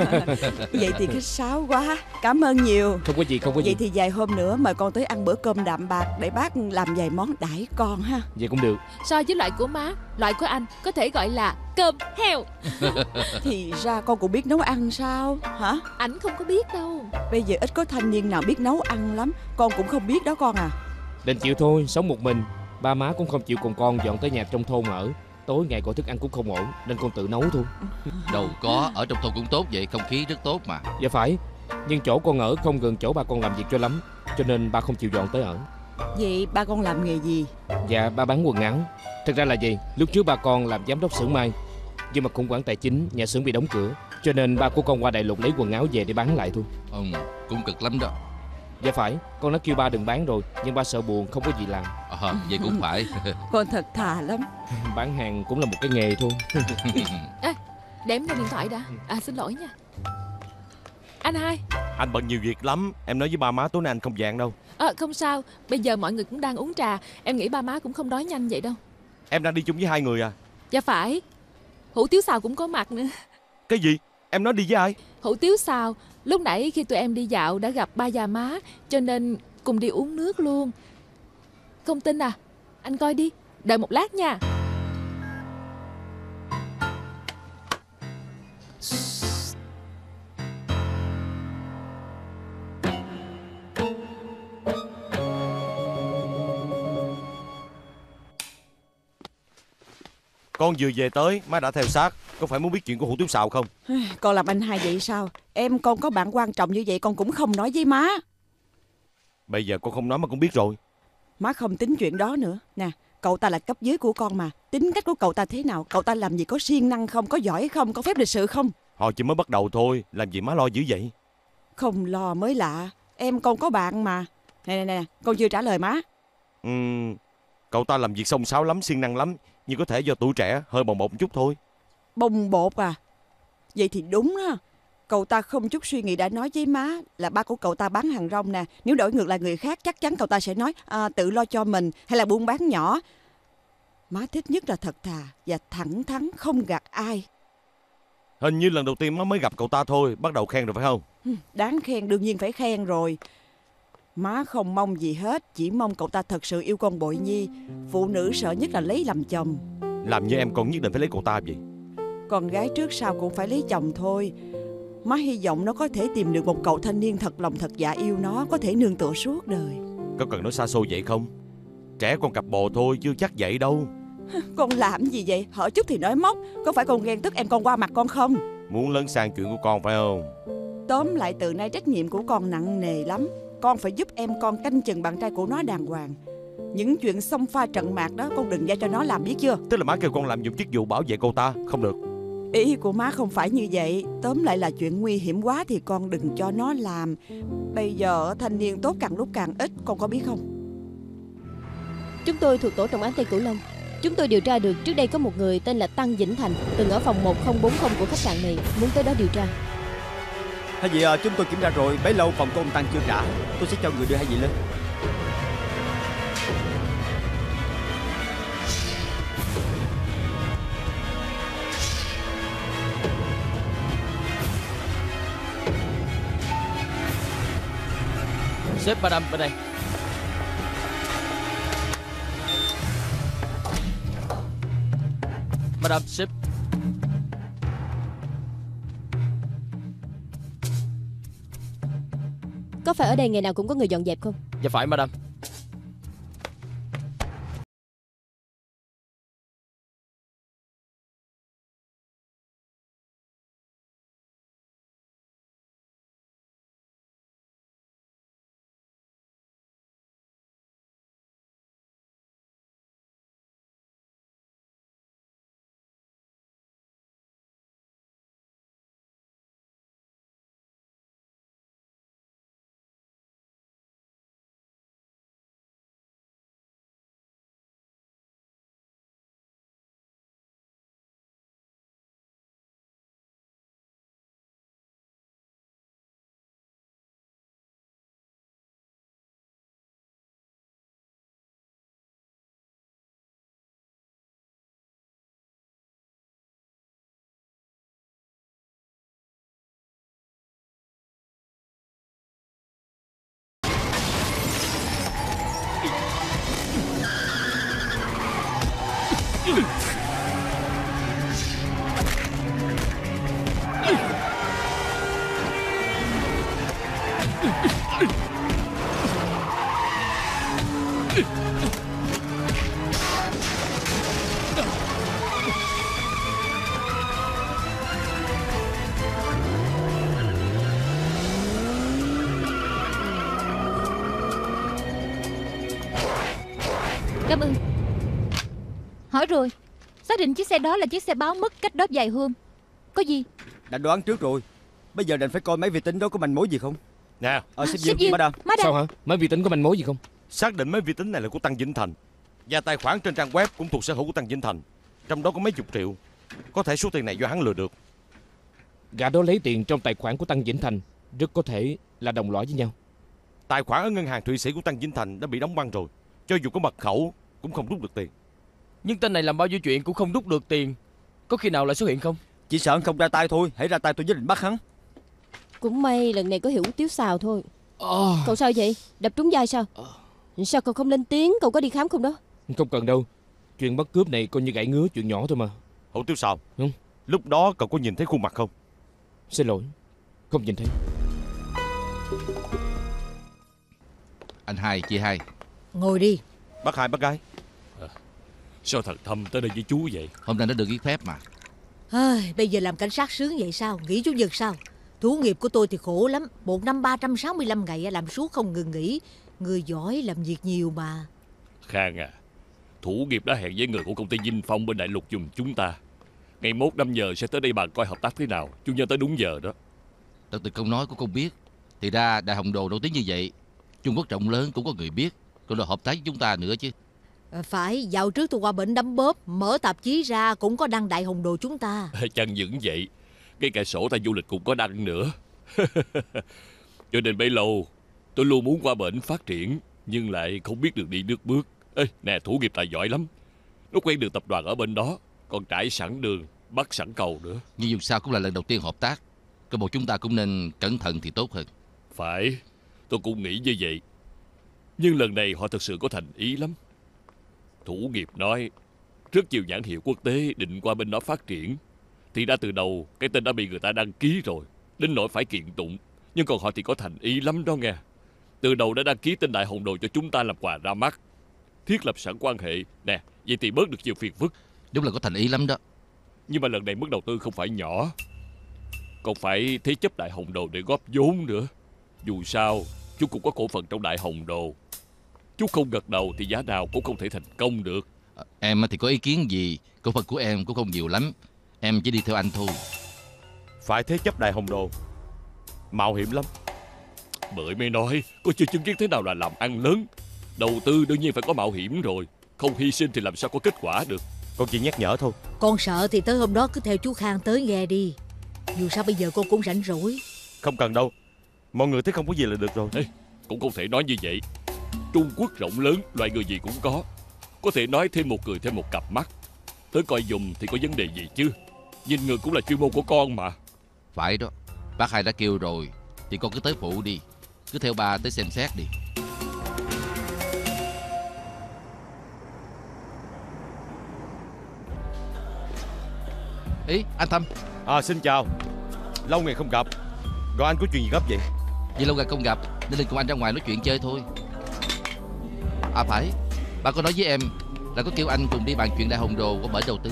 Vậy thì khách sáo quá Cảm ơn nhiều. Không có gì không có Vậy gì thì vài hôm nữa mời con tới ăn bữa cơm đạm bạc Để bác làm vài món đãi con ha. Vậy cũng được. So với loại của má Loại của anh có thể gọi là cơm heo. Thì ra con cũng biết nấu ăn sao Hả? Ảnh không có biết đâu. Bây giờ ít có thanh niên nào biết nấu ăn lắm Con cũng không biết đó con à. Đành chịu thôi Sống một mình Ba má cũng không chịu cùng con dọn tới nhà trong thôn ở. Tối ngày gọi thức ăn cũng không ổn Nên con tự nấu thôi. Đâu có Ở trong thôn cũng tốt vậy Không khí rất tốt mà. Dạ phải Nhưng chỗ con ở không gần chỗ ba con làm việc cho lắm Cho nên ba không chịu dọn tới ở. Vậy ba con làm nghề gì? Dạ ba bán quần áo. Thật ra là gì Lúc trước ba con làm giám đốc xưởng may Nhưng mà khủng hoảng tài chính Nhà xưởng bị đóng cửa Cho nên ba của con qua Đại Lục lấy quần áo về để bán lại thôi. Ừ cũng cực lắm đó Dạ phải Con đã kêu ba đừng bán rồi Nhưng ba sợ buồn không có gì làm. Ờ vậy cũng phải. Con thật thà lắm. Bán hàng cũng là một cái nghề thôi. À, em nghe điện thoại đã. À xin lỗi nha. Anh hai. Anh bận nhiều việc lắm Em nói với ba má tối nay anh không dạng đâu. À, Không sao Bây giờ mọi người cũng đang uống trà Em nghĩ ba má cũng không đói nhanh vậy đâu. Em đang đi chung với hai người à? Dạ phải. Hủ tiếu xào cũng có mặt nữa. Cái gì? Em nói đi với ai? Hủ tiếu xào Lúc nãy khi tụi em đi dạo đã gặp ba già má, Cho nên cùng đi uống nước luôn. Không tin à? Anh coi đi, Đợi một lát nha. Con vừa về tới Má đã theo sát. Có phải muốn biết chuyện của hủ tiếu xào không? Con làm anh hai vậy sao? Em con có bạn quan trọng như vậy Con cũng không nói với má. Bây giờ con không nói mà con biết rồi. Má không tính chuyện đó nữa. Nè Cậu ta là cấp dưới của con mà. Tính cách của cậu ta thế nào? Cậu ta làm gì có siêng năng không? Có giỏi không? Có phép lịch sự không? Họ chỉ mới bắt đầu thôi. Làm gì má lo dữ vậy? Không lo mới lạ. Em con có bạn mà. Nè nè nè Con chưa trả lời má. Ừm, Cậu ta làm việc xông xáo lắm siêng năng lắm Nhưng có thể do tuổi trẻ hơi bồng bột một chút thôi. Bông bột à? Vậy thì đúng đó Cậu ta không chút suy nghĩ đã nói với má Là ba của cậu ta bán hàng rong nè. Nếu đổi ngược lại người khác chắc chắn cậu ta sẽ nói à, Tự lo cho mình hay là buôn bán nhỏ. Má thích nhất là thật thà Và thẳng thắn không gạt ai. Hình như lần đầu tiên má mới gặp cậu ta thôi. Bắt đầu khen rồi phải không? Đáng khen đương nhiên phải khen rồi Má không mong gì hết Chỉ mong cậu ta thật sự yêu con bội nhi. Phụ nữ sợ nhất là lấy làm chồng. Làm như em còn nhất định phải lấy cậu ta vậy. Con gái trước sau cũng phải lấy chồng thôi. Má hy vọng nó có thể tìm được một cậu thanh niên thật lòng thật dạ yêu nó Có thể nương tựa suốt đời. Có cần nói xa xôi vậy không? Trẻ con cặp bồ thôi chưa chắc vậy đâu. Con làm gì vậy? Hở chút thì nói móc. Có phải con ghen tức em con qua mặt con không? Muốn lớn sang chuyện của con phải không? Tóm lại từ nay trách nhiệm của con nặng nề lắm Con phải giúp em con canh chừng bạn trai của nó đàng hoàng. Những chuyện xông pha trận mạc đó Con đừng giao cho nó làm biết chưa? Tức là má kêu con làm dụng chức vụ bảo vệ cô ta Không được. Ý của má không phải như vậy. Tóm lại là chuyện nguy hiểm quá Thì con đừng cho nó làm. Bây giờ thanh niên tốt càng lúc càng ít Con có biết không? Chúng tôi thuộc tổ trọng án Tây Cửu Long. Chúng tôi điều tra được trước đây có một người tên là Tăng Vĩnh Thành từng ở phòng 1040 của khách sạn này muốn tới đó điều tra. Hay gì à, chúng tôi kiểm tra rồi Bấy lâu phòng của ông Tăng chưa trả. Tôi sẽ cho người đưa hai vị lên. Sếp Madam bên đây. Madam sếp. Có phải ở đây ngày nào cũng có người dọn dẹp không? Dạ phải, Madam Hỏi rồi. Xác định chiếc xe đó là chiếc xe báo mất cách đó vài hôm. Có gì? Đã đoán trước rồi. Bây giờ định phải coi mấy vi tính đó có manh mối gì không? Nè. Ờ sếp Dương, Dương, madam. Sao hả? Mấy vi tính có manh mối gì không? Xác định mấy vi tính này là của Tăng Vĩnh Thành. Và tài khoản trên trang web cũng thuộc sở hữu của Tăng Vĩnh Thành. Trong đó có mấy chục triệu. Có thể số tiền này do hắn lừa được. Gã đó lấy tiền trong tài khoản của Tăng Vĩnh Thành Rất có thể là đồng lõa với nhau. Tài khoản ở ngân hàng Thụy Sĩ của Tăng Vĩnh Thành đã bị đóng băng rồi. Cho dù có mật khẩu cũng không rút được tiền Nhưng tên này làm bao nhiêu chuyện cũng không rút được tiền. Có khi nào lại xuất hiện không? Chỉ sợ hắn không ra tay thôi. Hãy ra tay tôi nhất định bắt hắn. Cũng may lần này có hiểu tiếu xào thôi. Cậu sao vậy? Đập trúng vai sao? Sao cậu không lên tiếng? Cậu có đi khám không đó? Không cần đâu. Chuyện bắt cướp này coi như gãy ngứa chuyện nhỏ thôi mà. Hậu tiêu sao Ừ. Lúc đó cậu có nhìn thấy khuôn mặt không? Xin lỗi Không nhìn thấy. Anh hai chị hai. Ngồi đi. Bác hai bác gái Sao thằng Thâm tới đây với chú vậy? Hôm nay nó được giấy phép mà. Ai, Bây giờ làm cảnh sát sướng vậy sao? Nghỉ chủ nhật sao? Thú nghiệp của tôi thì khổ lắm. Một năm 365 ngày làm suốt không ngừng nghỉ. Người giỏi làm việc nhiều mà. Khang à Thủ nghiệp đã hẹn với người của công ty Vinh Phong bên Đại Lục dùng chúng ta. Ngày mốt 5 giờ sẽ tới đây bàn coi hợp tác thế nào. Chủ nhân tới đúng giờ đó. Tao từ câu nói của con biết. Thì ra Đại Hồng Đồ nổi tiếng như vậy Trung Quốc rộng lớn cũng có người biết. Còn được hợp tác với chúng ta nữa chứ Phải dạo trước tôi qua bệnh đấm bóp Mở tạp chí ra cũng có đăng đại hồng đồ chúng ta. Chẳng những vậy Ngay cả sổ tay du lịch cũng có đăng nữa. Cho nên bấy lâu Tôi luôn muốn qua bển phát triển Nhưng lại không biết được đi nước bước. Ê nè thủ nghiệp tài giỏi lắm. Nó quen được tập đoàn ở bên đó Còn trải sẵn đường Bắt sẵn cầu nữa. Nhưng dù sao cũng là lần đầu tiên hợp tác. Cơ bộ chúng ta cũng nên cẩn thận thì tốt hơn. Phải Tôi cũng nghĩ như vậy. Nhưng lần này họ thật sự có thành ý lắm Thủ nghiệp nói Rất nhiều nhãn hiệu quốc tế định qua bên đó phát triển Thì đã từ đầu Cái tên đã bị người ta đăng ký rồi Đến nỗi phải kiện tụng. Nhưng còn họ thì có thành ý lắm đó nghe. Từ đầu đã đăng ký tên Đại Hồng Đồ cho chúng ta làm quà ra mắt Thiết lập sẵn quan hệ. Nè Vậy thì bớt được nhiều phiền phức. Đúng là có thành ý lắm đó. Nhưng mà lần này mức đầu tư không phải nhỏ. Còn phải thế chấp đại hồng đồ để góp vốn nữa. Dù sao Chú cũng có cổ phần trong đại hồng đồ Chú không gật đầu thì giá nào cũng không thể thành công được. Em thì có ý kiến gì? Cổ phần của em cũng không nhiều lắm. Em chỉ đi theo anh thôi. Phải thế chấp đại hồng đồ. Mạo hiểm lắm. Bởi mới nói Cô chưa chứng kiến thế nào là làm ăn lớn. Đầu tư đương nhiên phải có mạo hiểm rồi. Không hy sinh thì làm sao có kết quả được. Con chỉ nhắc nhở thôi. Con sợ thì tới hôm đó cứ theo chú Khang tới nghe đi. Dù sao bây giờ con cũng rảnh rỗi. Không cần đâu. Mọi người thấy không có gì là được rồi. Ê, Cũng không thể nói như vậy Trung Quốc rộng lớn Loại người gì cũng có. Có thể nói thêm một người thêm một cặp mắt. Tới coi dùng thì có vấn đề gì chứ? Nhìn người cũng là chuyên môn của con mà. Phải đó. Bác hai đã kêu rồi Thì con cứ tới phụ đi. Cứ theo ba tới xem xét đi. Ý anh Thâm. À xin chào. Lâu ngày không gặp. Rồi anh có chuyện gì gấp vậy? Vì lâu ngày không gặp Nên lên cùng anh ra ngoài nói chuyện chơi thôi À phải. Bà có nói với em Là có kêu anh cùng đi bàn chuyện đại hồng đồ của bển đầu tư.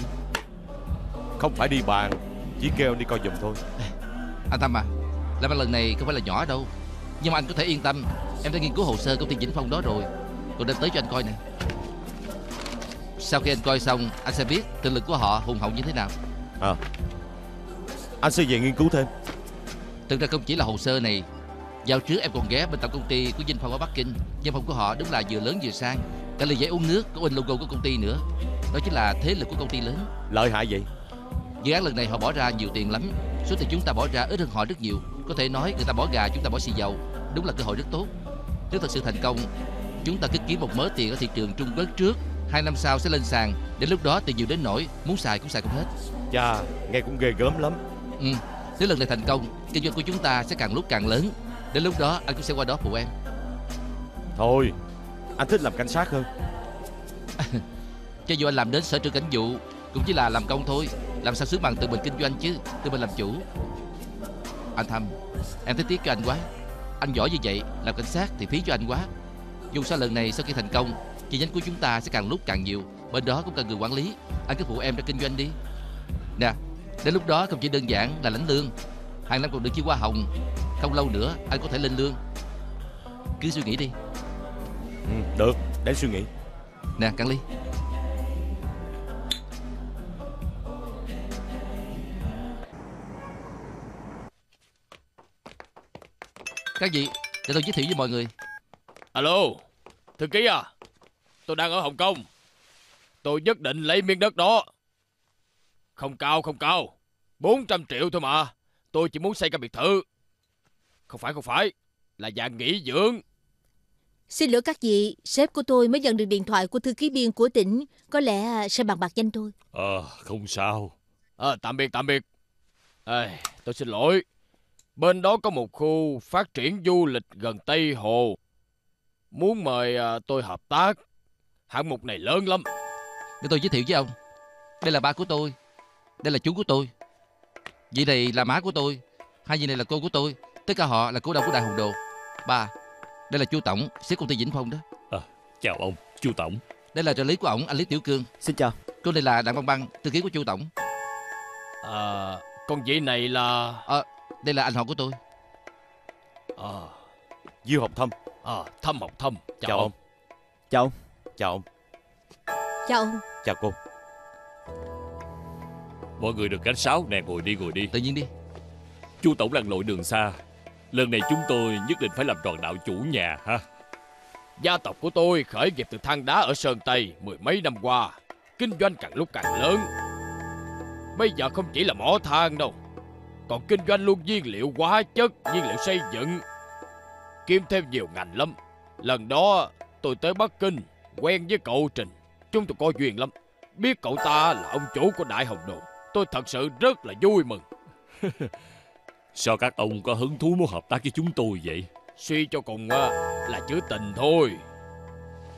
Không phải đi bàn Chỉ kêu đi coi giùm thôi. Anh Tâm à Làm ăn lần này không phải là nhỏ đâu. Nhưng mà anh có thể yên tâm Em đã nghiên cứu hồ sơ công ty Vĩnh Phong đó rồi. Còn đem tới cho anh coi nè. Sau khi anh coi xong Anh sẽ biết thực lực của họ hùng hậu như thế nào. À Anh sẽ về nghiên cứu thêm. Thực ra không chỉ là hồ sơ này Dạo trước em còn ghé bên tổng công ty của Vinh Phong ở Bắc Kinh. Văn phòng của họ đúng là vừa lớn vừa sang. Cả ly giấy uống nước có in logo của công ty nữa. Đó chính là thế lực của công ty lớn. Lợi hại vậy? Dự án lần này họ bỏ ra nhiều tiền lắm. Số tiền chúng ta bỏ ra ít hơn họ rất nhiều. Có thể nói người ta bỏ gà chúng ta bỏ xì dầu. Đúng là cơ hội rất tốt. Nếu thật sự thành công Chúng ta cứ kiếm một mớ tiền ở thị trường Trung Quốc trước. Hai năm sau sẽ lên sàn. Đến lúc đó tiền nhiều đến nỗi Muốn xài cũng xài không hết. Chà nghe cũng ghê gớm lắm. Ừ Nếu lần này thành công Kinh doanh của chúng ta sẽ càng lúc càng lớn Đến lúc đó anh cũng sẽ qua đó phụ em. Thôi Anh thích làm cảnh sát hơn. Cho dù anh làm đến sở trưởng cảnh vụ Cũng chỉ là làm công thôi. Làm sao xứng bằng tự mình kinh doanh chứ Tự mình làm chủ. Anh Thâm Em thấy tiếc cho anh quá. Anh giỏi như vậy Làm cảnh sát thì phí cho anh quá. Dù sao lần này sau khi thành công Chi nhánh của chúng ta sẽ càng lúc càng nhiều. Bên đó cũng cần người quản lý. Anh cứ phụ em ra kinh doanh đi. Nè Đến lúc đó không chỉ đơn giản là lãnh lương. Hàng năm còn được chia hoa hồng Không lâu nữa anh có thể lên lương. Cứ suy nghĩ đi. Ừ, Được để suy nghĩ. Nè Căng Ly. Các vị Để tôi giới thiệu với mọi người. Alo Thư ký à Tôi đang ở Hồng Kông. Tôi nhất định lấy miếng đất đó. Không cao không cao 400 triệu thôi mà. Tôi chỉ muốn xây căn biệt thự Không phải không phải. Là dạng nghỉ dưỡng. Xin lỗi các vị Sếp của tôi mới nhận được điện thoại của thư ký biên của tỉnh. Có lẽ sẽ bằng bạc danh tôi Ờ không sao. À, Tạm biệt tạm biệt. À, Tôi xin lỗi. Bên đó có một khu phát triển du lịch gần Tây Hồ. Muốn mời à, tôi hợp tác. Hạng mục này lớn lắm. Để tôi giới thiệu với ông. Đây là ba của tôi. Đây là chú của tôi. Vị này là má của tôi. Hai vị này là cô của tôi Tất cả họ là cổ đông của Đại Hồng Đồ. Ba Đây là chú Tổng Sếp công ty Vĩnh Phong đó. À, Chào ông Chú Tổng. Đây là trợ lý của ổng Anh Lý Tiểu Cương. Xin chào. Cô này là Đặng Băng Băng Thư ký của chú Tổng. À, Con vị này là à, Đây là anh họ của tôi. À, Diêu Học Thâm. À, Thâm Học Thâm. Chào, Chào ông. Chào ông. Chào ông. Chào ông. Chào cô. Mọi người được gánh sáo nè ngồi đi ngồi đi. Tự nhiên đi. Chú Tổng lặn lội đường xa Lần này chúng tôi nhất định phải làm tròn đạo chủ nhà ha. Gia tộc của tôi khởi nghiệp từ than đá ở Sơn Tây mười mấy năm qua. Kinh doanh càng lúc càng lớn. Bây giờ không chỉ là mỏ than đâu Còn kinh doanh luôn nhiên liệu hóa chất, nhiên liệu xây dựng. Kiếm thêm nhiều ngành lắm. Lần đó tôi tới Bắc Kinh Quen với cậu Trình. Chúng tôi có duyên lắm. Biết cậu ta là ông chủ của Đại Hồng Đồ Tôi thật sự rất là vui mừng Sao các ông có hứng thú muốn hợp tác với chúng tôi vậy? Suy cho cùng á, là chữ tình thôi.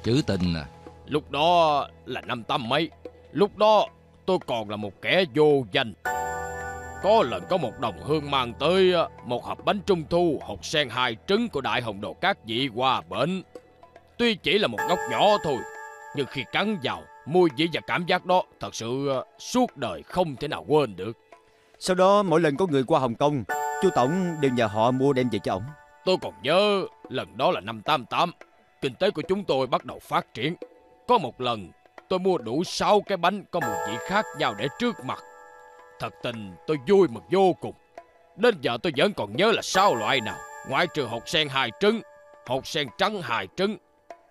Chữ tình à? Lúc đó là năm tám mấy. Lúc đó tôi còn là một kẻ vô danh. Có lần có một đồng hương mang tới Một hộp bánh trung thu hột sen hai trứng của đại hồng đồ các vị qua bển. Tuy chỉ là một góc nhỏ thôi Nhưng khi cắn vào Mùi vị và cảm giác đó thật sự suốt đời không thể nào quên được. Sau đó mỗi lần có người qua Hồng Kông Chú Tổng đều nhờ họ mua đem về cho ổng Tôi còn nhớ lần đó là năm 88. Kinh tế của chúng tôi bắt đầu phát triển. Có một lần tôi mua đủ 6 cái bánh có mùi vị khác nhau để trước mặt. Thật tình tôi vui mừng vô cùng. Đến giờ tôi vẫn còn nhớ là sao loại nào. Ngoại trừ hột sen hai trứng, hột sen trắng hai trứng,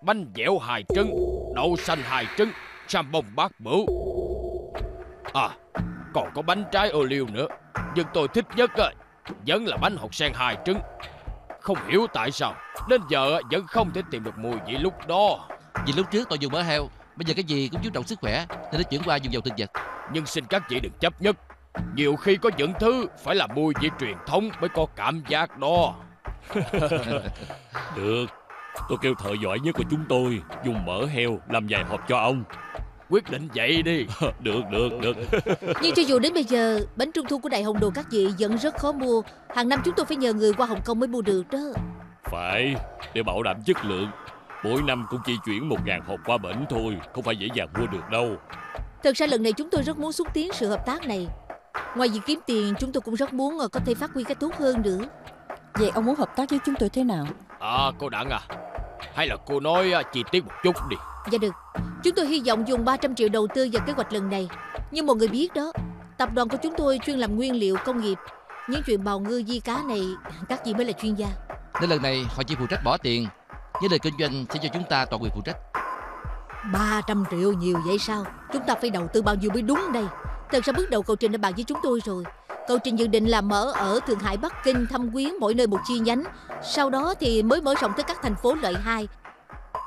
bánh dẻo hai trứng, đậu xanh hai trứng, sam bông bát bửu. À, còn có bánh trái ô liu nữa. Nhưng tôi thích nhất vẫn là bánh hột sen hai trứng. Không hiểu tại sao Đến giờ vẫn không thể tìm được mùi vị lúc đó. Vì lúc trước tôi dùng mỡ heo Bây giờ cái gì cũng chú trọng sức khỏe Nên đã chuyển qua dùng dầu thực vật. Nhưng xin các chị đừng chấp nhất Nhiều khi có những thứ Phải là mùi vị truyền thống mới có cảm giác đó. Được Tôi kêu thợ giỏi nhất của chúng tôi Dùng mỡ heo làm vài hộp cho ông Quyết định vậy đi. Được được được. Nhưng cho dù đến bây giờ Bánh trung thu của Đại Hồng Đồ các vị vẫn rất khó mua. Hàng năm chúng tôi phải nhờ người qua Hồng Kông mới mua được đó. Phải Để bảo đảm chất lượng. Mỗi năm cũng chỉ chuyển một ngàn hộp qua bển thôi Không phải dễ dàng mua được đâu. Thật ra lần này chúng tôi rất muốn xúc tiến sự hợp tác này. Ngoài việc kiếm tiền Chúng tôi cũng rất muốn ờ, có thể phát huy cái tốt hơn nữa. Vậy ông muốn hợp tác với chúng tôi thế nào? À cô Đặng à Hay là cô nói à, chi tiết một chút đi. Dạ được. Chúng tôi hy vọng dùng 300 triệu đầu tư vào kế hoạch lần này. Như mọi người biết đó Tập đoàn của chúng tôi chuyên làm nguyên liệu công nghiệp. Những chuyện bào ngư di cá này Các vị mới là chuyên gia? Nên lần này họ chỉ phụ trách bỏ tiền. Với lời kinh doanh sẽ cho chúng ta toàn quyền phụ trách. 300 triệu nhiều vậy sao? Chúng ta phải đầu tư bao nhiêu mới đúng đây? Thật ra bước đầu cầu trình đã bàn với chúng tôi rồi Cầu trình dự định là mở ở Thượng Hải, Bắc Kinh, Thâm Quyến mỗi nơi một chi nhánh. Sau đó thì mới mở rộng tới các thành phố loại 2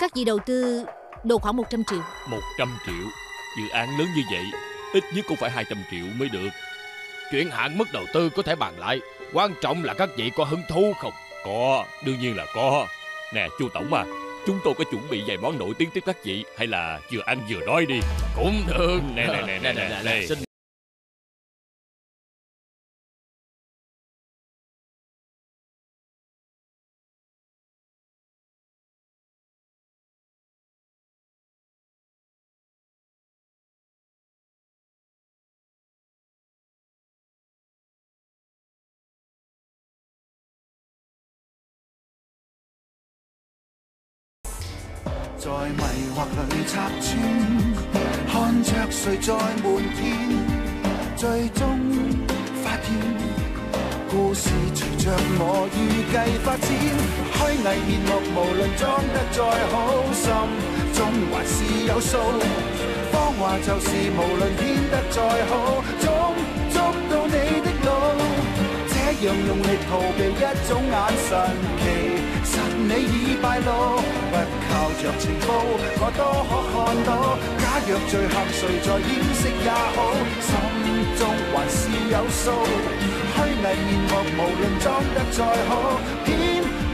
Các vị đầu tư đồ khoảng 100 triệu. 100 triệu? Dự án lớn như vậy Ít nhất cũng phải 200 triệu mới được. Chuyện hạn mức đầu tư có thể bàn lại Quan trọng là các vị có hứng thú không? Có, đương nhiên là có. Nè chu Tổng à Chúng tôi có chuẩn bị vài món nổi tiếng tiếp các vị Hay là vừa ăn vừa nói đi. Cũng được. Nè nè nè nè nè, nè. Xin 在迷惑里拆穿，看着谁在瞒天，最终发现故事随着我预计发展，虚伪面目无论装得再好，心中还是有数。谎话就是无论编得再好，总捉到你的路。这样用力逃避一种眼神，你已败露。不靠着情报，我多可看到。假若最后谁在掩饰也好，心中还是有数。虚伪面目无论装得再好，偏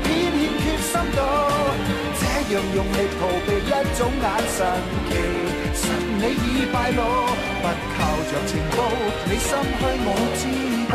偏欠缺深度。这样用力逃避一种眼神，其实你已败露。不靠着情报，你心虚我知道